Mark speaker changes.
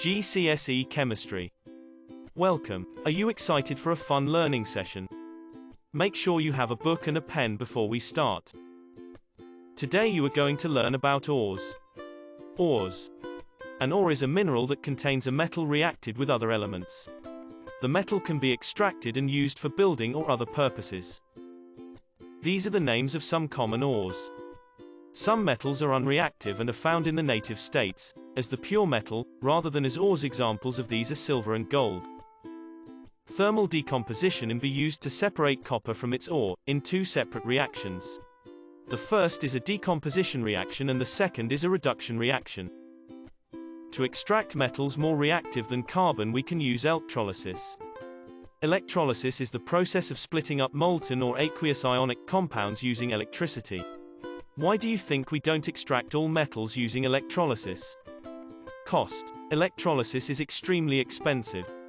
Speaker 1: GCSE Chemistry. Welcome. Are you excited for a fun learning session? Make sure you have a book and a pen before we start. Today you are going to learn about ores. Ores. An ore is a mineral that contains a metal reacted with other elements. The metal can be extracted and used for building or other purposes. These are the names of some common ores. Some metals are unreactive and are found in the native states, as the pure metal, rather than as ores. Examples of these are silver and gold. Thermal decomposition can be used to separate copper from its ore, in two separate reactions. The first is a decomposition reaction and the second is a reduction reaction. To extract metals more reactive than carbon we can use electrolysis. Electrolysis is the process of splitting up molten or aqueous ionic compounds using electricity. Why do you think we don't extract all metals using electrolysis? Cost. Electrolysis is extremely expensive.